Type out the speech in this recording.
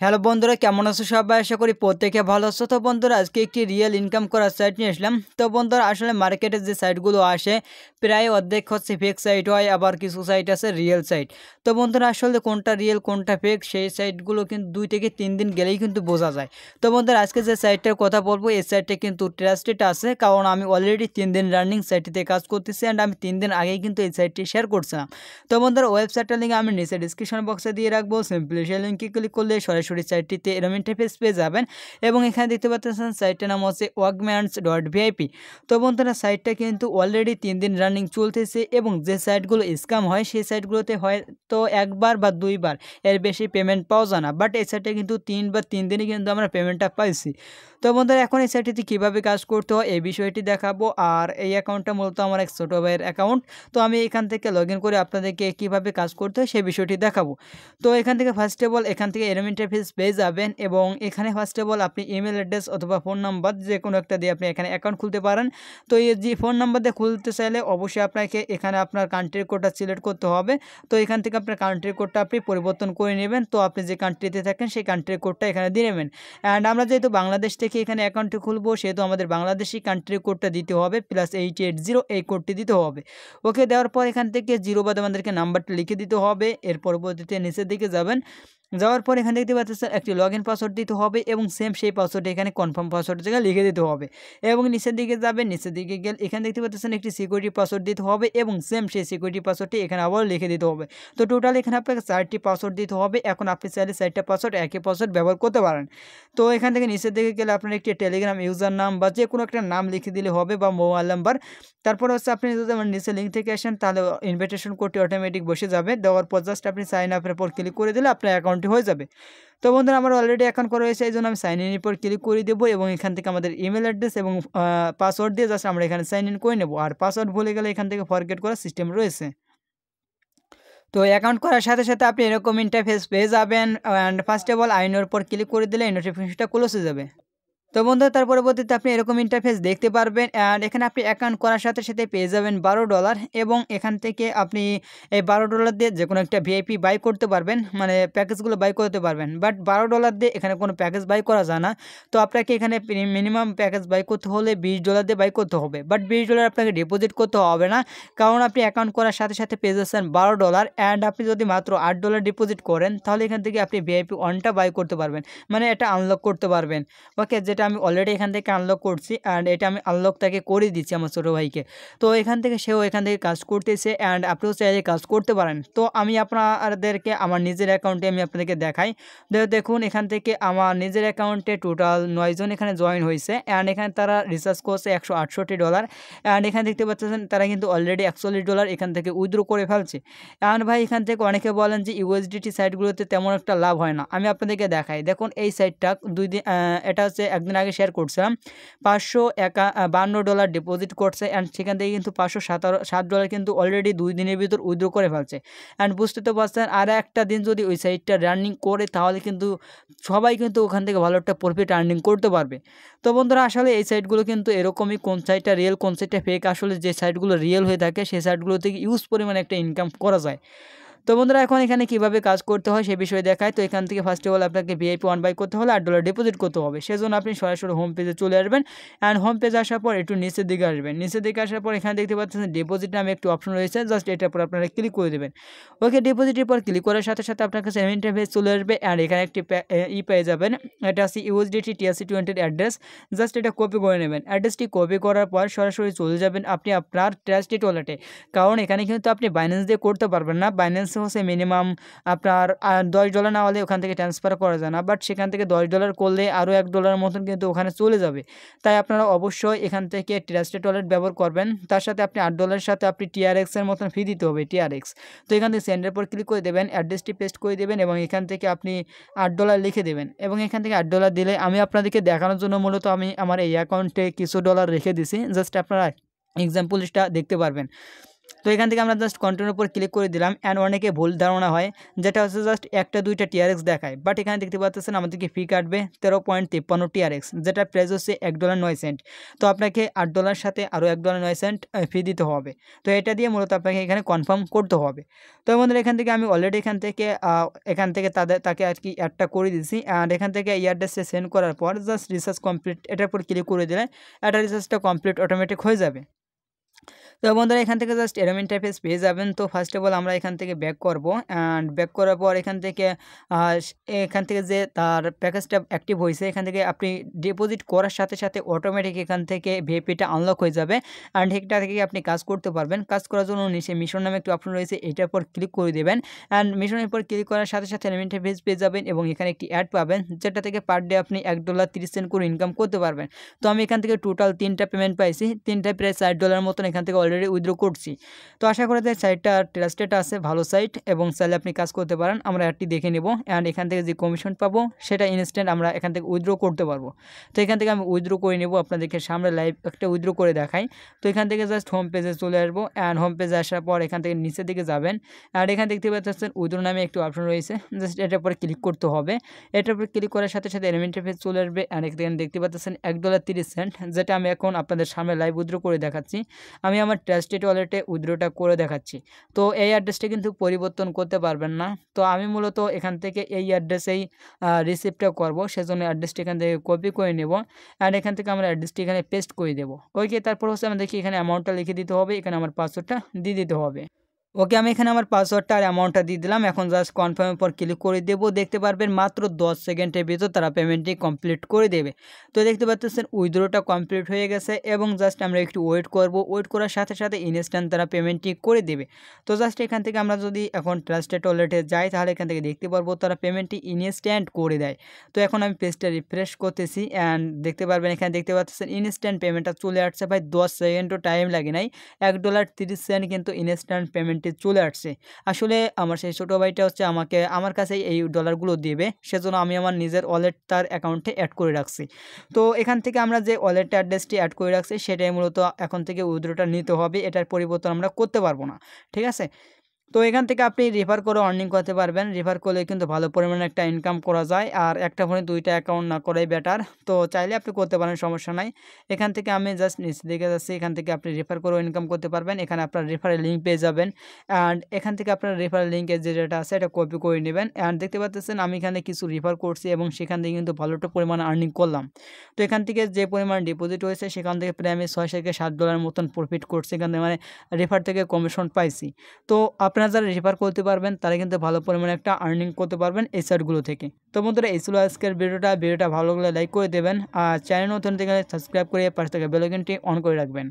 Hello বন্ধুরা, কেমন আছো সবাই? আশা করি প্রত্যেকে ভালো আছো। তো বন্ধুরা, আজকে একটি রিয়েল ইনকাম করার সাইট নিয়ে আসলাম। তো বন্ধুরা, আসলে মার্কেটে যে সাইটগুলো আসে, প্রায় অর্ধেক হচ্ছে ফেক সাইট হয়, আবার কিছু সাইট আছে রিয়েল সাইট তো বন্ধুরা, আসলে কোনটা রিয়েল কোনটা ফেক সেই সাইটগুলো কিন্তু দুই থেকে তিন দিন গেলেই কিন্তু বোঝা যায়। তো বন্ধুরা, আজকে যে সাইটটার কথা বলব, এই সাইটটা কিন্তু ট্রাস্টেড আছে, কারণ আমি অলরেডি তিন দিন রানিং সাইটটিতে কাজ করতেছি অ্যান্ড আমি তিন দিন আগেই কিন্তু এই সাইটটি শেয়ার করছিলাম। তো বন্ধুরা ওয়েবসাইটটার লিঙ্ক আমি নিচে ডিসক্রিপশন বক্সে দিয়ে রাখব। সিম্পলি সেই লিঙ্কে ক্লিক করলে সরাসরি সাইটটিতে এরম ইন্টারফেস পেয়ে যাবেন এবং এখানে দেখতে পাচ্ছেন সাইটটার নাম হচ্ছে ওয়াকম্যান্স ডট ভিআইপি তো বন্ধুরা সাইটটা কিন্তু অলরেডি তিন দিন রানিং চলতেছে এবং যে সাইটগুলো স্ক্যাম হয়, সেই সাইটগুলোতে হয়তো একবার বা দুইবার এর বেশি পেমেন্ট পাওয়া যায় না। বাট এই সাইটে কিন্তু তিন বা তিন দিনই কিন্তু আমরা পেমেন্টটা পাইছি। তো বন্ধুরা, এখন এই সাইটটিতে কীভাবে কাজ করতে হয়, এই বিষয়টি দেখাবো। আর এই অ্যাকাউন্টটা মূলত আমার এক ছোটো ভাইয়ের অ্যাকাউন্ট তো আমি এখান থেকে লগ করে আপনাদেরকে কীভাবে কাজ করতে হয় সেই বিষয়টি দেখাবো। তো এখান থেকে ফার্স্ট অফ অল এখান থেকে এরম ইন্টারফেস পেয়ে যাবেন এবং এখানে ফার্স্ট অফ অল আপনি ইমেল অ্যাড্রেস অথবা ফোন নাম্বার যে কোনো একটা দিয়ে আপনি এখানে অ্যাকাউন্ট খুলতে পারেন। তো এই যে ফোন নাম্বার দিয়ে খুলতে চাইলে অবশ্যই আপনাকে এখানে আপনার কান্ট্রির কোডটা সিলেক্ট করতে হবে। তো এখান থেকে আপনার কান্ট্রির কোডটা আপনি পরিবর্তন করে নেবেন। তো আপনি যে কান্ট্রিতে থাকেন সেই কান্ট্রির কোডটা এখানে দিয়ে নেবেন। অ্যান্ড আমরা যেহেতু বাংলাদেশ থেকে এখানে অ্যাকাউন্টটি খুলবো, সেহেতু আমাদের বাংলাদেশি কান্ট্রির কোডটা দিতে হবে প্লাস এইট এইট জিরো এই কোডটি দিতে হবে। ওকে দেওয়ার পর এখান থেকে জিরো বাদে আমাদেরকে নাম্বারটা লিখে দিতে হবে। এর পরবর্তীতে নিচের দিকে যাবেন। যাওয়ার পর এখানে দেখতে পাচ্ছেন একটি লগ ইন পাসওয়ার্ড দিতে হবে এবং সেম সেই পাসওয়ার্ডটি এখানে কনফার্ম পাসওয়ার্ড জায়গায় লিখে দিতে হবে। এবং নিচের দিকে যাবেন, নিচের দিকে গেলে এখানে দেখতে পাচ্ছেন একটি সিকিউরিটি পাসওয়ার্ড দিতে হবে এবং সেম সেই সিকিউরিটি পাসওয়ার্ডটি এখানে আবার লিখে দিতে হবে। তো টোটাল এখানে আপনাকে চারটি পাসওয়ার্ড দিতে হবে। এখন আপনি চাইলে চারটা পাসওয়ার্ড একই পাসওয়ার্ড ব্যবহার করতে পারেন। তো এখান থেকে নিচের দিকে গেলে আপনার একটি টেলিগ্রাম ইউজার নাম বা যে কোনো একটা নাম লিখে দিলে হবে বা মোবাইল নাম্বার তারপর হচ্ছে আপনি যদি আমার নিচে লিঙ্ক থেকে আসেন, তাহলে ইনভিটেশন কোডটি অটোমেটিক বসে যাবে। দেওয়ার পর জাস্ট আপনি সাইন আপের পর ক্লিক করে দিলে আপনার অ্যাকাউন্টটি হয়ে যাবে। তো বন্ধুরা, আমার অলরেডি অ্যাকাউন্ট করা হয়েছে এই জন্য আমি সাইন ইনের পর ক্লিক করে দেবো এবং এখান থেকে আমাদের ইমেল অ্যাড্রেস এবং পাসওয়ার্ড দিয়ে জাস্ট আমরা এখানে সাইন ইন করে নেব। আর পাসওয়ার্ড ভুলে গেলে এখান থেকে ফরগেট করার সিস্টেম রয়েছে। তো অ্যাকাউন্ট করার সাথে সাথে আপনি এরকম ইন্টারফেস পেয়ে যাবেন। অ্যান্ড ফার্স্ট অফ অল আইনের উপর ক্লিক করে দিলে এই নোটিফিকেশনটা ক্লোজ হয়ে যাবে। তো বন্ধু, তার পরবর্তীতে আপনি এরকম ইন্টারফেস দেখতে পারবেন অ্যান্ড এখানে আপনি অ্যাকাউন্ট করার সাথে সাথে পেয়ে যাবেন বারো ডলার এবং এখান থেকে আপনি এই বারো ডলার দিয়ে যে কোনো একটা ভিআইপি বাই করতে পারবেন মানে প্যাকেজগুলো বাই করতে পারবেন। বাট বারো ডলার দিয়ে এখানে কোনো প্যাকেজ বাই করা যায় না। তো আপনাকে এখানে মিনিমাম প্যাকেজ বাই করতে হলে বিশ ডলার দিয়ে বাই করতে হবে। বাট বিশ ডলার আপনাকে ডিপোজিট করতে হবে না, কারণ আপনি অ্যাকাউন্ট করার সাথে সাথে পেয়ে যাচ্ছেন বারো ডলার অ্যান্ড আপনি যদি মাত্র আট ডলার ডিপোজিট করেন, তাহলে এখান থেকে আপনি ভিআইপি ওয়ানটা বাই করতে পারবেন। মানে এটা আনলক করতে পারবেন। ওকে যেটা আমি অলরেডি এখান থেকে আনলক করছি অ্যান্ড এটা আমি আনলক তাকে করে দিচ্ছি আমার ছোটো ভাইকে। তো এখান থেকে সেও এখান থেকে কাজ করতেছে অ্যান্ড আপনিও চাইলে কাজ করতে পারেন। তো আমি আপনাদেরকে, আমার নিজের অ্যাকাউন্টে আমি আপনাদেরকে দেখাই। দেখুন এখান থেকে আমার নিজের অ্যাকাউন্টে টোটাল নয়জন এখানে জয়েন হয়েছে অ্যান্ড এখানে তারা রিচার্জ করছে একশো আটষট্টি ডলার অ্যান্ড এখানে দেখতে পাচ্ছেন তারা কিন্তু অলরেডি একচল্লিশ ডলার এখান থেকে উইথড্র করে ফেলছে। অ্যান্ড ভাই এখান থেকে অনেকে বলেন যে ইউএসডিটি সাইটগুলোতে তেমন একটা লাভ হয় না। আমি আপনাদেরকে দেখাই। দেখুন এই সাইটটা দুই দিন এটা হচ্ছে একদিন আগে শেয়ার করছিলাম পাঁচশো একা বান্ন ডলার ডিপোজিট করছে অ্যান্ড সেখান থেকে কিন্তু পাঁচশো সাত ডলার কিন্তু অলরেডি দুই দিনের ভিতর উইথড্র করে ফেলছে। অ্যান্ড বুঝতে তো পারছেন, আর একটা দিন যদি ওই সাইটটা রানিং করে তাহলে কিন্তু সবাই কিন্তু ওখান থেকে ভালো একটা প্রফিট আর্নিং করতে পারবে। তো বন্ধুরা, আসলে এই সাইটগুলো কিন্তু এরকমই কোন সাইটটা রিয়েল কোন সাইটটা ফেক আসলে যে সাইটগুলো রিয়েল হয়ে থাকে, সেই সাইটগুলো থেকে ইউজ পরিমাণে একটা ইনকাম করা যায়। তো বন্ধুরা, এখন এখানে কীভাবে কাজ করতে হয় সে বিষয়ে দেখায়। তো এখান থেকে ফার্স্ট অফ অল আপনাকে ভিআইপি ওয়ান বাই করতে হলে আট ডলার ডিপোজিট করতে হবে। সেজন্য আপনি সরাসরি হোম পেজে চলে আসবেন অ্যান্ড হোম পেজে আসার পর একটু নিচের দিকে আসবেন। নিচের দিকে আসার পর এখানে দেখতে পাচ্ছেন ডিপোজিট নামে একটু অপশন রয়েছে। জাস্ট এটার পর আপনারা ক্লিক করে দেবেন। ওকে ডিপোজিটের পর ক্লিক করার সাথে সাথে আপনার কাছে ইন্টারফেস চলে আসবে অ্যান্ড এখানে একটি ই পেয়ে যাবেন। এটা আছে ইউএসডিটি টিএসসি টোয়েন্টির অ্যাড্রেস জাস্ট এটা কপি করে নেবেন। অ্যাড্রেসটি কপি করার পর সরাসরি চলে যাবেন আপনি আপনার ট্রাস্টেড ওয়ালেটে কারণ এখানে কিন্তু আপনি বাইন্যান্স দিয়ে করতে পারবেন না। বাইন্যান্স হচ্ছে মিনিমাম আপনার দশ ডলার না হলে ওখান থেকে ট্রান্সফার করা যায় না। বাট সেখান থেকে দশ ডলার করলে আরও এক ডলারের মতন কিন্তু ওখানে চলে যাবে। তাই আপনারা অবশ্যই এখান থেকে ট্রাস্টেড ওয়ালেট ব্যবহার করবেন। তার সাথে আপনি আট ডলারের সাথে আপনি টিআরএক্সের মতন ফি দিতে হবে টিআরএক্স তো এখান থেকে সেন্ডের পর ক্লিক করে দেবেন অ্যাড্রেসটি পেস্ট করে দেবেন এবং এখান থেকে আপনি আট ডলার লিখে দেবেন। এবং এখান থেকে আট ডলার দিলে আমি আপনাদেরকে দেখানোর জন্য মূলত আমি আমার এই অ্যাকাউন্টে কিছু ডলার রেখে দিছি। জাস্ট আপনারা এক্সাম্পলটা দেখতে পারবেন। তো এখান থেকে আমরা জাস্ট কন্টিনিউর উপর ক্লিক করে দিলাম অ্যান্ড অনেকে ভুল ধারণা হয়, যেটা হচ্ছে জাস্ট একটা, দুইটা টিআরএক্স দেখায়। বাট এখানে দেখতে পাচ্ছেন আমাদেরকে ফি কাটবে তেরো পয়েন্ট তিপ্পান্ন টিআরএক্স যেটা প্রাইস হচ্ছে এক ডলার নয় সেন্ট তো আপনাকে আট ডলার সাথে আরও এক ডলার নয় সেন্ট ফি দিতে হবে। তো এটা দিয়ে মূলত আপনাকে এখানে কনফার্ম করতে হবে। তো আমাদের এখান থেকে আমি অলরেডি এখান থেকে এখান থেকে তাদের, তাকে আর কি অ্যাডটা করে দিয়েছি। অ্যান্ড এখান থেকে এই ইয়ারড্রেসে সেন্ড করার পর জাস্ট রিসার্চ কমপ্লিট এটার উপর ক্লিক করে দিলে এটা রিসার্চটা কমপ্লিট অটোমেটিক হয়ে যাবে। তো বন্ধুরা, এখান থেকে জাস্ট এরম ইন্টারফেস পেয়ে যাবেন। তো ফার্স্ট অফ অল আমরা এখান থেকে ব্যাক করব অ্যান্ড ব্যাক করার পর এখান থেকে এখান থেকে যে তার প্যাকেজটা অ্যাক্টিভ হয়েছে, এখান থেকে আপনি ডিপোজিট করার সাথে সাথে অটোমেটিক এখান থেকে ভিএপিটা আনলক হয়ে যাবে অ্যান্ড এটা থেকে আপনি কাজ করতে পারবেন। কাজ করার জন্য নিচে মিশন নামে একটি অপশন রয়েছে, এটার পর ক্লিক করে দেবেন অ্যান্ড মিশনের পর ক্লিক করার সাথে সাথে এরম ইন্টারফেস পেয়ে যাবেন এবং এখানে একটি অ্যাড পাবেন, যেটা থেকে পার ডে আপনি এক ডলার তিরিশ সেন্ট করে ইনকাম করতে পারবেন। তো আমি এখান থেকে টোটাল তিনটা পেমেন্ট পাইছি তিনটা প্রায় ষাট ডলার মতন এখান থেকে অলরেডি উইথড্র করছি। তো আশা করি যে সাইটটা ট্রাস্টেড আছে, ভালো সাইট এবং চাইলে আপনি কাজ করতে পারেন। আমরা অ্যাডটি দেখে নেব অ্যান্ড এখান থেকে যে কমিশন পাবো, সেটা ইনস্ট্যান্ট আমরা এখান থেকে উইথড্র করতে পারব। তো এখান থেকে আমি উইথড্র করে নেব, আপনাদেরকে সামনে লাইভ একটা উইথড্র করে দেখাই। তো এখান থেকে জাস্ট হোম পেজে চলে আসব অ্যান্ড হোম পেজে আসার পর এখান থেকে নিচের দিকে যাবেন। অ্যান্ড এখানে দেখতে পাচ্ছেন উইথড্র নামে একটি অপশন রয়েছে। জাস্ট এটার পরে ক্লিক করতে হবে। এটার উপরে ক্লিক করার সাথে সাথে এলিমেন্টের পেজ চলে আসবে অ্যান্ড এখানে দেখতে পাচ্ছেন এক ডলার তিরিশ সেন্ট যেটা আমি এখন আপনাদের সামনে লাইভ উইথড্র করে দেখাচ্ছি। আমি আমার ট্রাস্টেড ওয়ালেটে উইথড্রোটা করে দেখাচ্ছি। তো এই অ্যাড্রেসটা কিন্তু পরিবর্তন করতে পারবেন না। তো আমি মূলত এখান থেকে এই অ্যাড্রেসেই রিসিপ্টটা করব, সেজন্য অ্যাড্রেসটি এখান থেকে কপি করে নেব। অ্যান্ড এখান থেকে আমরা অ্যাড্রেসটি এখানে পেস্ট করে দেবো। ওকে তারপর হচ্ছে আমাদেরকে এখানে অ্যামাউন্টটা লিখে দিতে হবে, এখানে আমার পাসওয়ার্ডটা দিয়ে দিতে হবে। ওকে আমি এখানে আমার পাসওয়ার্ডটা আর অ্যামাউন্টটা দিয়ে দিলাম। এখন জাস্ট কনফার্মের পর ক্লিক করে দেবো। দেখতে পারবেন মাত্র দশ সেকেন্ডের ভিতর তারা পেমেন্টটি কমপ্লিট করে দেবে। তো দেখতে পাচ্ছেন উইথড্রোটা কমপ্লিট হয়ে গেছে এবং জাস্ট আমরা একটু ওয়েট করব। ওয়েট করার সাথে সাথে ইনস্ট্যান্ট তারা পেমেন্টটি করে দেবে। তো জাস্ট এখান থেকে আমরা যদি এখন ট্রাস্টেড ওয়ালেটে যাই, তাহলে এখান থেকে দেখতে পারব তারা পেমেন্টটি ইনস্ট্যান্ট করে দেয়। তো এখন আমি পেজটা রিফ্রেশ করতেছি অ্যান্ড দেখতে পারবেন এখানে দেখতে পাচ্ছেন ইনস্ট্যান্ট পেমেন্টটা চলে আসছে। ভাই, দশ সেকেন্ডও টাইম লাগে নাই। এক ডলার তিরিশ সেন্ট কিন্তু ইনস্ট্যান্ট পেমেন্টটি চলে আসছে। আসলে আমার সেই ছোটো ভাইটা হচ্ছে আমাকে, আমার কাছে এই ডলারগুলো দেবে, সেজন্য আমি আমার নিজের ওয়ালেট তার অ্যাকাউন্টে অ্যাড করে রাখছি। তো এখান থেকে আমরা যে ওয়ালেট অ্যাড্রেসটি অ্যাড করে রাখছি, সেটাই মূলত এখন থেকে উইথড্রটা নিতে হবে, এটার পরিবর্তন আমরা করতে পারব না, ঠিক আছে? তো এখান থেকে আপনি রেফার করে আর্নিং করতে পারবেন। রেফার করলে কিন্তু ভালো পরিমাণে একটা ইনকাম করা যায়। আর একটা ফোনে দুইটা অ্যাকাউন্ট না করাই বেটার তো চাইলে আপনি করতে পারেন, সমস্যা নাই। এখান থেকে আমি জাস্ট নিচে দেখে যাচ্ছি। এখান থেকে আপনি রেফার করেও ইনকাম করতে পারবেন। এখানে আপনার রেফারের লিঙ্ক পেয়ে যাবেন। অ্যান্ড এখান থেকে আপনার রেফারের লিঙ্কের যে ডেটা আছে, এটা কপি করে নেবেন। অ্যান্ড দেখতে পাচ্ছেন, আমি এখানে কিছু রেফার করছি এবং সেখান থেকে কিন্তু ভালোটা পরিমাণে আর্নিং করলাম। তো এখান থেকে যে পরিমাণ ডিপোজিট হয়েছে, সেখান থেকে প্রায় আমি ছয় থেকে সাত ডলার মতন প্রফিট করছি। এখান থেকে মানে রেফার থেকে কমিশন পাইছি। তো আপনারা যারা রেফার করতে পারবেন, তারা কিন্তু ভালো পরিমাণে একটা আর্নিং করতে পারবেন এই সাইটগুলো থেকে। তো বন্ধুরা, এই ছিল আজকের ভিডিওটা। ভিডিওটা ভালো লাগলে লাইক করে দেবেন। আর চ্যানেল নতুন থেকে সাবস্ক্রাইব করে পাশ থেকে বেলাইকনটি অন করে রাখবেন।